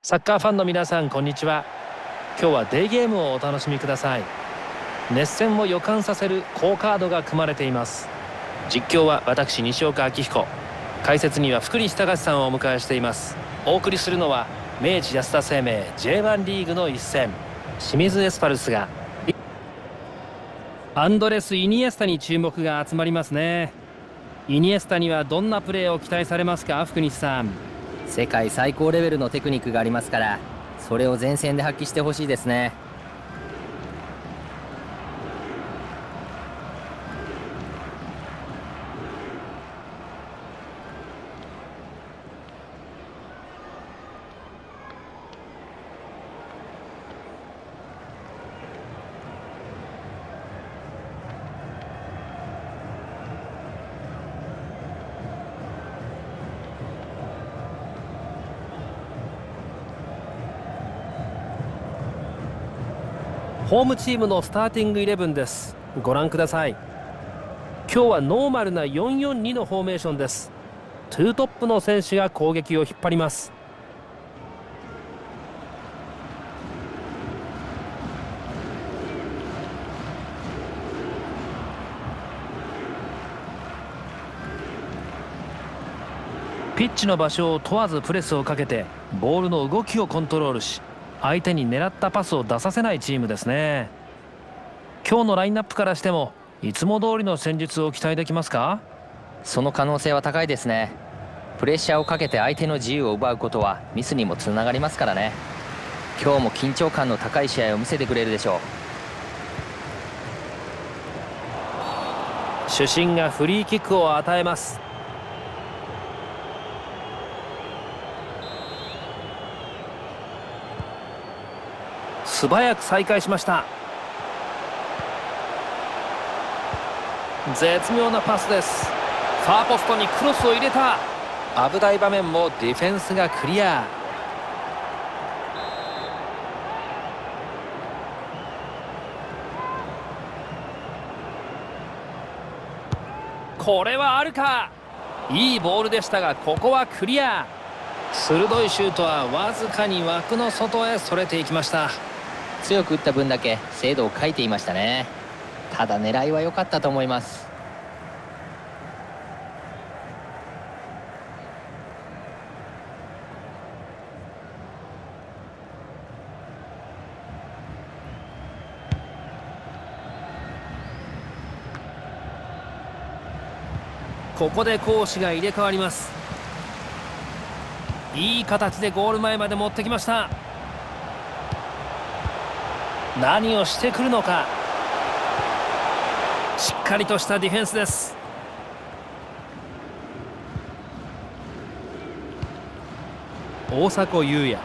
サッカーファンの皆さんこんにちは。今日はデーゲームをお楽しみください。熱戦を予感させる好カードが組まれています。実況は私西岡明彦。解説には福西隆さんをお迎えしています。お送りするのは明治安田生命 J1 リーグの一戦。清水エスパルスが。アンドレス・イニエスタに注目が集まりますね。イニエスタにはどんなプレーを期待されますか福西さん。世界最高レベルのテクニックがありますからそれを前線で発揮してほしいですね。ホームチームのスターティングイレブンです。ご覧ください。今日はノーマルな442のフォーメーションです。ツートップの選手が攻撃を引っ張ります。ピッチの場所を問わずプレスをかけてボールの動きをコントロールし相手に狙ったパスを出させないチームですね。今日のラインナップからしてもいつも通りの戦術を期待できますか？その可能性は高いですね。プレッシャーをかけて相手の自由を奪うことはミスにもつながりますからね。今日も緊張感の高い試合を見せてくれるでしょう。主審がフリーキックを与えます素早く再開しました。絶妙なパスです。ファーポストにクロスを入れた。危ない場面もディフェンスがクリア。これはあるか。いいボールでしたがここはクリア。鋭いシュートはわずかに枠の外へそれていきました。強く打った分だけ精度を欠いていましたね。ただ狙いは良かったと思います。ここで攻守が入れ替わります。いい形でゴール前まで持ってきました。何をしてくるのか。しっかりとしたディフェンスです。大迫勇也。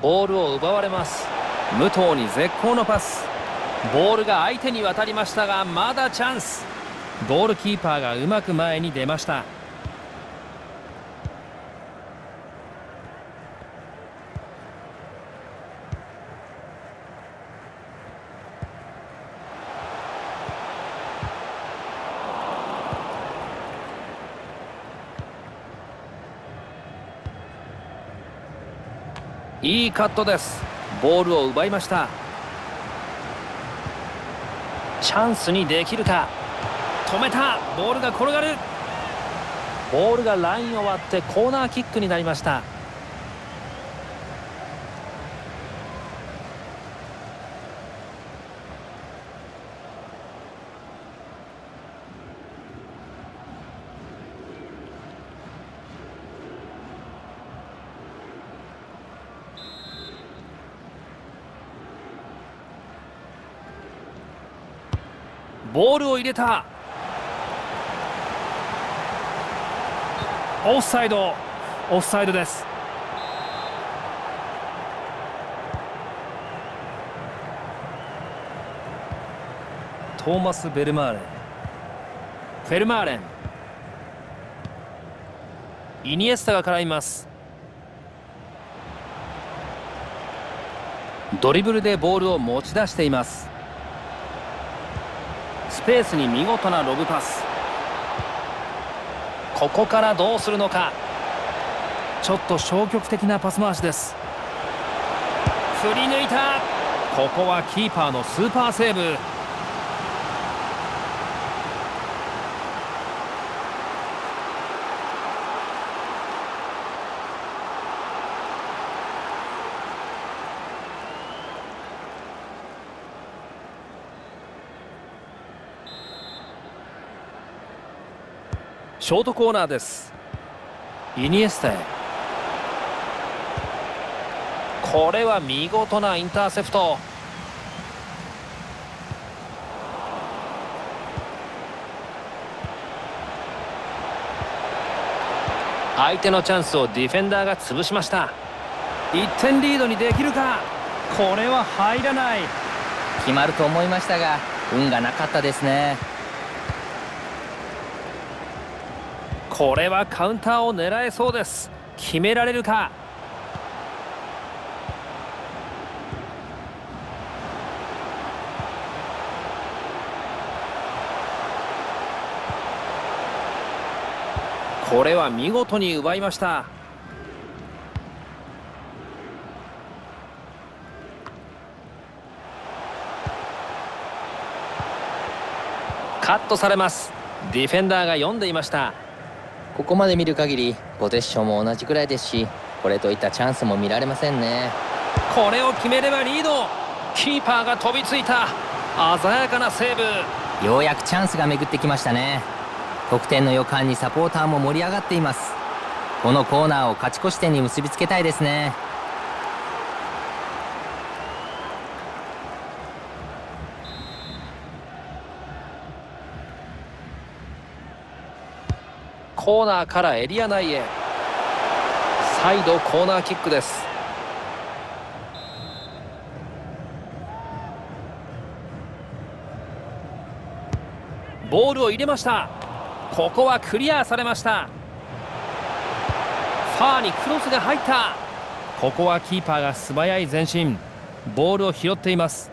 ボールを奪われます。武藤に絶好のパス。ボールが相手に渡りましたがまだチャンス。ゴールキーパーがうまく前に出ました。いいカットです。ボールを奪いました。チャンスにできるか。止めた。ボールが転がる。ボールがラインを割ってコーナーキックになりました。ボールを入れた。オフサイド。オフサイドです。トーマス・ベルマーレ。ンフェルマーレン。イニエスタが絡みます。ドリブルでボールを持ち出しています。スペースに見事なロブパス。ここからどうするのか。ちょっと消極的なパス回しです。振り抜いた。ここはキーパーのスーパーセーブ。ショートコーナーです。イニエスタへ。これは見事なインターセプト。相手のチャンスをディフェンダーが潰しました。1点リードにできるか。これは入らない。決まると思いましたが運がなかったですね。これはカウンターを狙えそうです。決められるか？これは見事に奪いました。カットされます。ディフェンダーが読んでいました。ここまで見る限りポゼッションも同じくらいですしこれといったチャンスも見られませんね。これを決めればリード。キーパーが飛びついた。鮮やかなセーブ。ようやくチャンスが巡ってきましたね。得点の予感にサポーターも盛り上がっています。このコーナーを勝ち越し点に結びつけたいですねコーナーからエリア内へ。再度コーナーキックです。ボールを入れました。ここはクリアされました。ファーにクロスが入った。ここはキーパーが素早い前進。ボールを拾っています。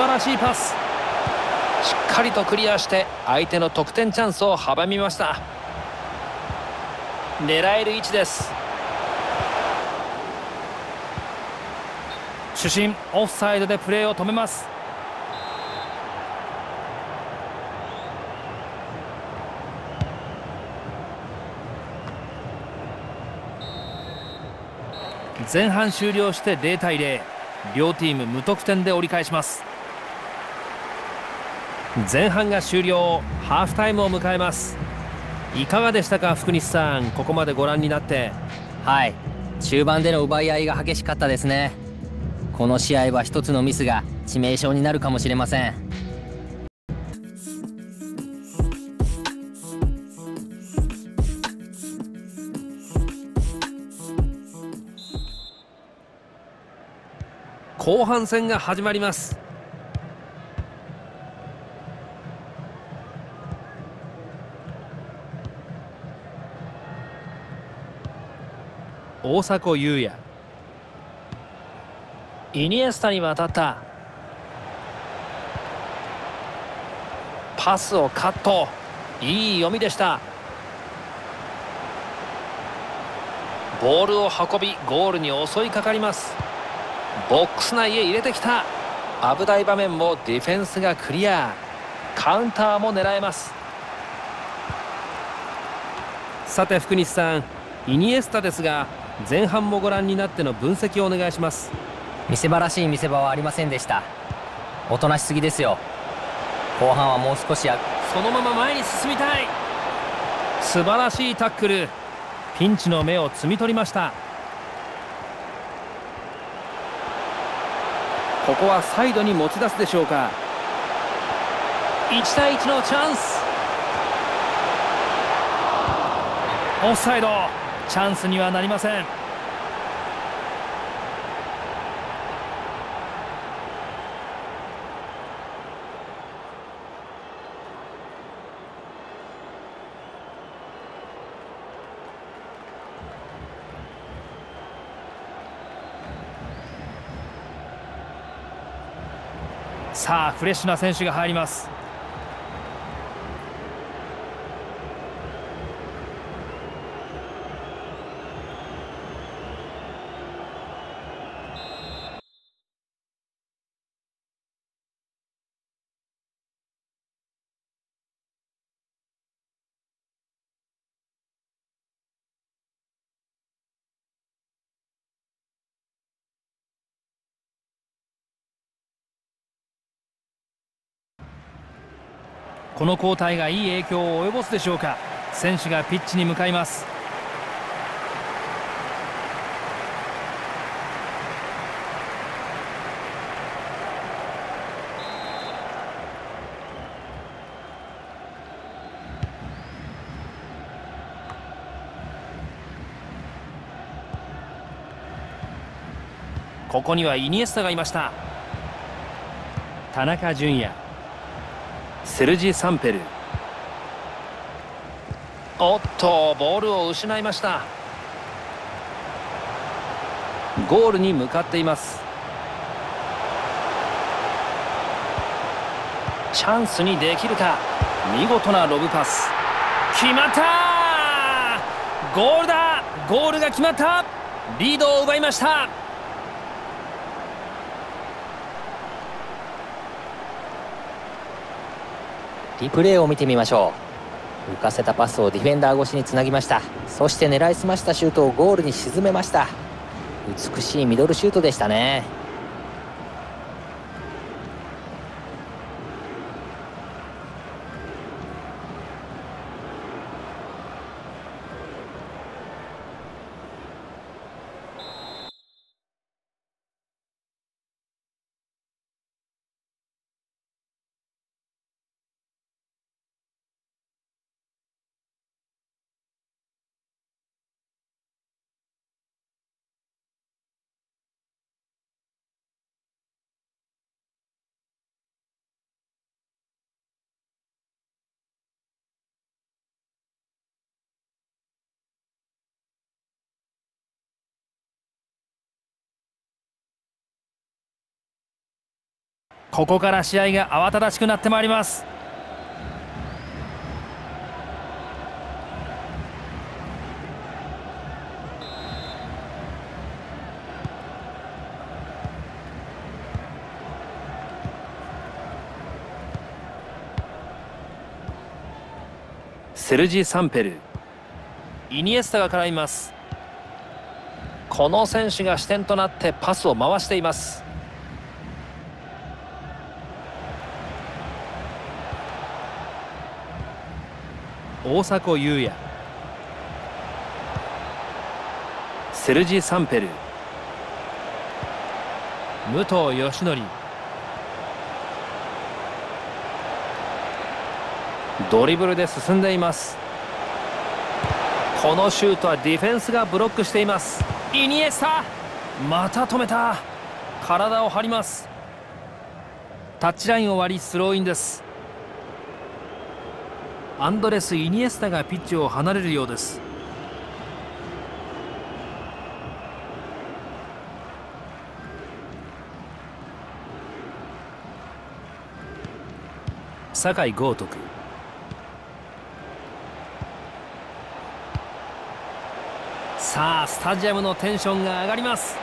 晴らしいパス。しっかりとクリアして相手の得点チャンスを阻みました。狙える位置です。主審オフサイドでプレーを止めます。前半終了して0対0両チーム無得点で折り返します。前半が終了。ハーフタイムを迎えます。いかがでしたか福西さん？ここまでご覧になって。はい。中盤での奪い合いが激しかったですね。この試合は一つのミスが致命傷になるかもしれません。後半戦が始まります大迫勇也。イニエスタに渡った。パスをカット。いい読みでした。ボールを運びゴールに襲いかかります。ボックス内へ入れてきた。危ない場面もディフェンスがクリア。カウンターも狙えます。さて福西さん。イニエスタですが前半もご覧になっての分析をお願いします。見せ場らしい見せ場はありませんでした。おとなしすぎですよ。後半はもう少しや。そのまま前に進みたい。素晴らしいタックル。ピンチの目を摘み取りました。ここはサイドに持ち出すでしょうか。1対1のチャンス。オフサイドチャンスにはなりません。さあフレッシュな選手が入ります。この交代がいい影響を及ぼすでしょうか？選手がピッチに向かいます。ここにはイニエスタがいました。田中純也。セルジ・サンペル。おっとボールを失いました。ゴールに向かっています。チャンスにできるか。見事なロブパス。決まったゴールだ！ゴールが決まった！リードを奪いましたリプレイを見てみましょう。浮かせたパスをディフェンダー越しにつなぎました。そして狙いすましたシュートをゴールに沈めました。美しいミドルシュートでしたね。ここから試合が慌ただしくなってまいります。セルジ・サンペル。イニエスタが絡みます。この選手が視点となってパスを回しています。大迫勇也。セルジ・サンペル。武藤義則。ドリブルで進んでいます。このシュートはディフェンスがブロックしています。イニエスタ。また止めた。体を張ります。タッチラインを割りスローインです。アンドレス・イニエスタがピッチを離れるようです。酒井豪徳。さあスタジアムのテンションが上がります。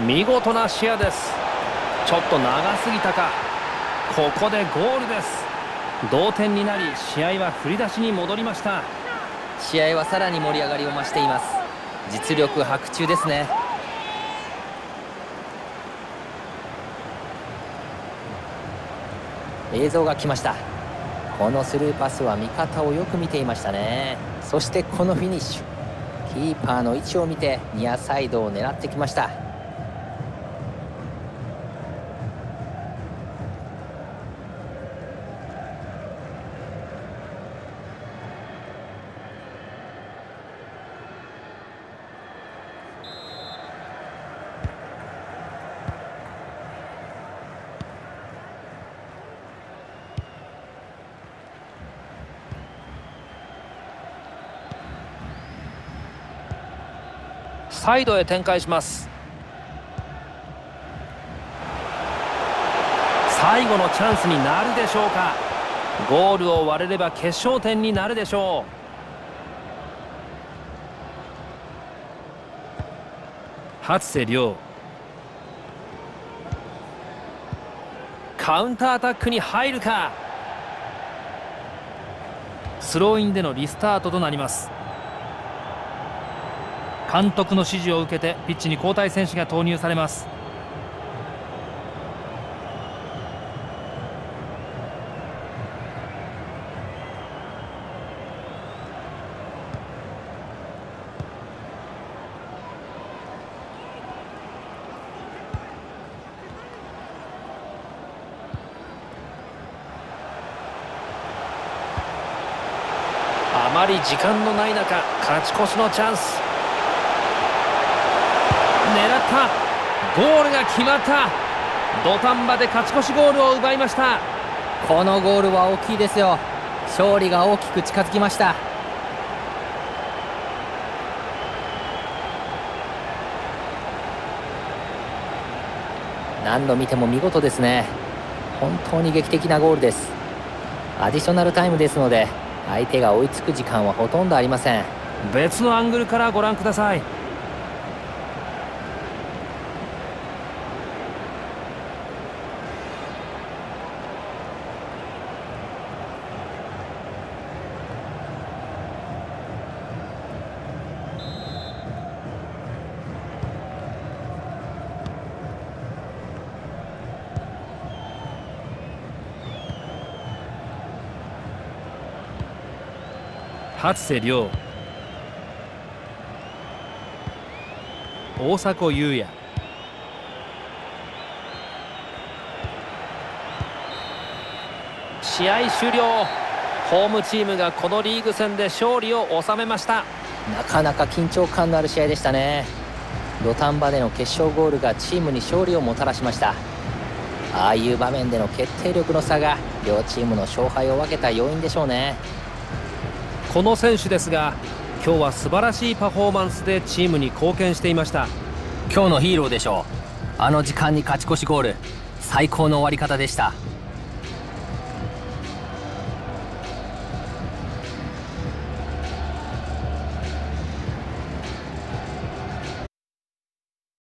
見事な視野です。ちょっと長すぎたか。ここでゴールです。同点になり試合は振り出しに戻りました。試合はさらに盛り上がりを増しています。実力白昼ですね。映像が来ました。このスルーパスは味方をよく見ていましたね。そしてこのフィニッシュ。キーパーの位置を見てニアサイドを狙ってきました。サイドへ展開します。最後のチャンスになるでしょうか。ゴールを割れれば決勝点になるでしょう。初瀬亮。カウンターアタックに入るか。スローインでのリスタートとなります。監督の指示を受けてピッチに交代選手が投入されます。あまり時間のない中勝ち越しのチャンス。狙った。ゴールが決まった。土壇場で勝ち越しゴールを奪いました。このゴールは大きいですよ。勝利が大きく近づきました。何度見ても見事ですね。本当に劇的なゴールです。アディショナルタイムですので相手が追いつく時間はほとんどありません。別のアングルからご覧ください初瀬亮大迫勇也。試合終了。ホームチームがこのリーグ戦で勝利を収めました。なかなか緊張感のある試合でしたね。土壇場での決勝ゴールがチームに勝利をもたらしました。ああいう場面での決定力の差が両チームの勝敗を分けた要因でしょうね。この選手ですが今日は素晴らしいパフォーマンスでチームに貢献していました。今日のヒーローでしょう。あの時間に勝ち越しゴール最高の終わり方でした。